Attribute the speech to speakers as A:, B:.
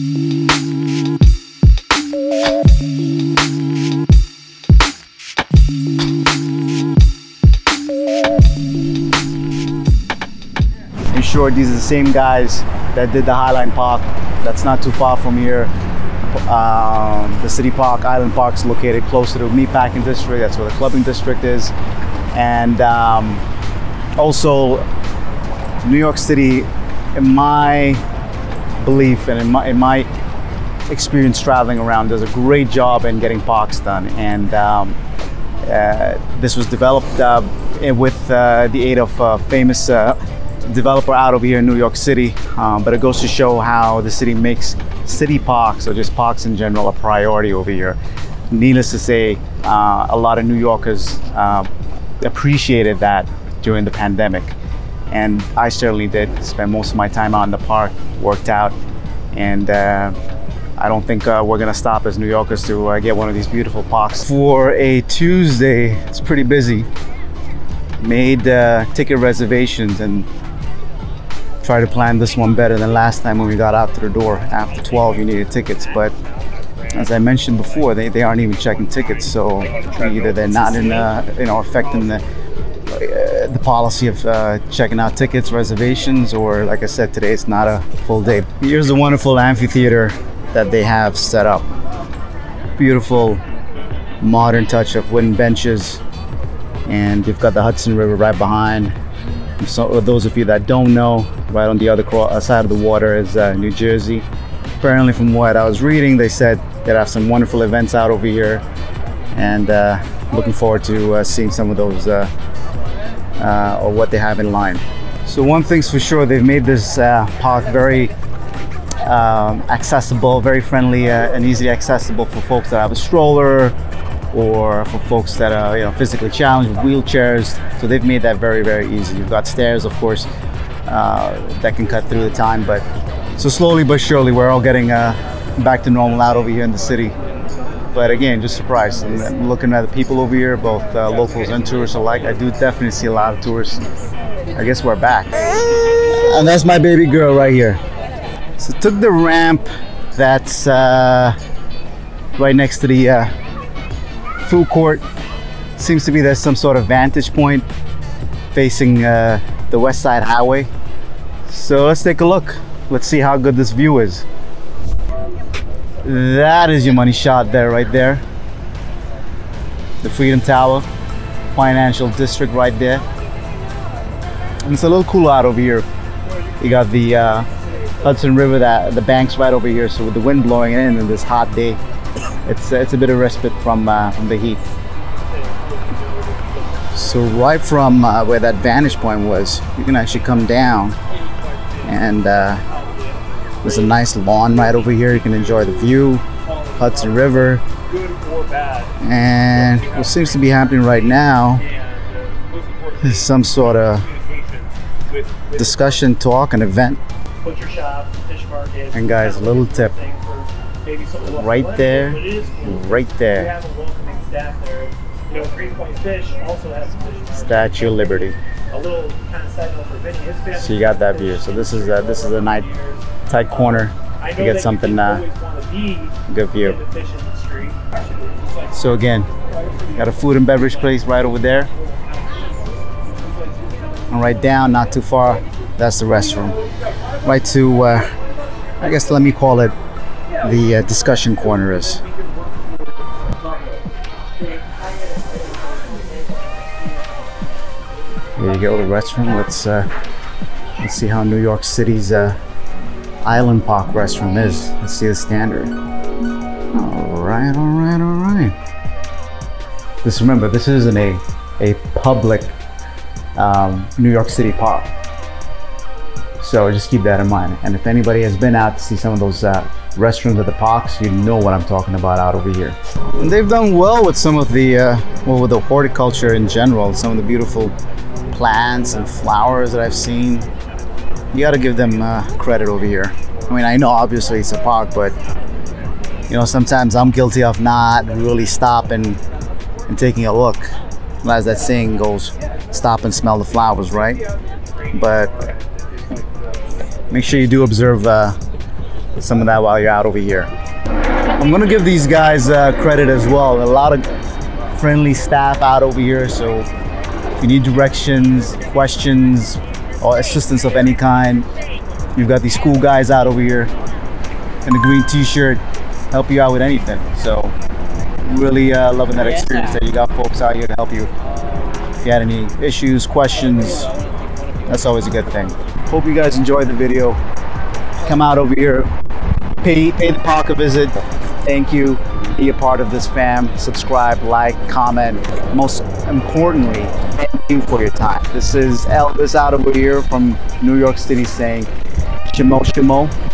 A: In short, these are the same guys that did the Highline Park. That's not too far from here. Um, the city park, Island Park, is located closer to meatpacking district. That's where the clubbing district is. And um, also, New York City, in my belief and in my, in my experience traveling around, does a great job in getting parks done. And um, uh, this was developed uh, with uh, the aid of a famous uh, developer out over here in New York City. Um, but it goes to show how the city makes city parks or just parks in general a priority over here. Needless to say, uh, a lot of New Yorkers uh, appreciated that during the pandemic. And I certainly did spend most of my time out in the park, worked out, and uh, I don't think uh, we're gonna stop as New Yorkers to uh, get one of these beautiful parks. For a Tuesday, it's pretty busy. Made uh, ticket reservations and try to plan this one better than last time when we got out to the door. After 12, you needed tickets, but as I mentioned before, they, they aren't even checking tickets. So either they're not in, uh, you know, affecting the the policy of uh, checking out tickets, reservations, or like I said, today it's not a full day. Here's the wonderful amphitheater that they have set up. Beautiful modern touch of wooden benches, and you've got the Hudson River right behind. So those of you that don't know, right on the other cro- side of the water is uh, New Jersey. Apparently, from what I was reading, they said they have some wonderful events out over here, and uh, looking forward to uh, seeing some of those uh, uh, or what they have in line. So one thing's for sure, they've made this uh, park very um, accessible, very friendly uh, and easily accessible for folks that have a stroller or for folks that are you know physically challenged with wheelchairs. So they've made that very very easy. You've got stairs, of course, that can cut through the time, but so slowly but surely we're all getting back to normal out over here in the city. But again, just surprised. And looking at the people over here, both uh, locals and tourists alike. I do definitely see a lot of tourists. I guess we're back. And that's my baby girl right here. So took the ramp that's uh, right next to the uh, food court. Seems to be there's some sort of vantage point facing uh, the West Side Highway. So let's take a look. Let's see how good this view is. That is your money shot there, right there. The Freedom Tower, financial district right there. And it's a little cool out over here. You got the uh, Hudson River, that the banks right over here. So with the wind blowing in and this hot day, it's it's a bit of respite from uh, from the heat. So right from uh, where that vantage point was, you can actually come down and uh, there's a nice lawn right over here. You can enjoy the view, Hudson River. And what seems to be happening right now is some sort of discussion, talk, an event. And guys, a little tip. Right there, right there. Statue of Liberty. So you got that view. So this is a, this is a night tight corner to get something uh, good view. So again, got a food and beverage place right over there. And right down, not too far, that's the restroom. Right to, uh, I guess let me call it the uh, discussion corner is. There you go, the restroom. Let's uh, let's see how New York City's uh, Island Park restroom is. Let's see the standard. All right, all right, all right. Just remember, this isn't a a public um, New York City park. So just keep that in mind. And if anybody has been out to see some of those uh, restrooms at the parks, you know what I'm talking about out over here. And they've done well with some of the, uh, well, with the horticulture in general, some of the beautiful plants and flowers that I've seen. You got to give them uh, credit over here. I mean, I know obviously it's a park, but you know, sometimes I'm guilty of not really stopping and taking a look. As that saying goes, stop and smell the flowers, right? But make sure you do observe uh, some of that while you're out over here. I'm gonna give these guys uh, credit as well. A lot of friendly staff out over here. So if you need directions, questions, or assistance of any kind, you've got these cool guys out over here in the green t-shirt help you out with anything. So really uh, loving that experience that you got folks out here to help you. If you had any issues, questions, that's always a good thing. Hope you guys enjoyed the video. Come out over here, pay, pay the park a visit. Thank you. Be a part of this fam. Subscribe, like, comment. Most importantly, you for your time. This is Elvis out over here from New York City saying Shimo Shimo.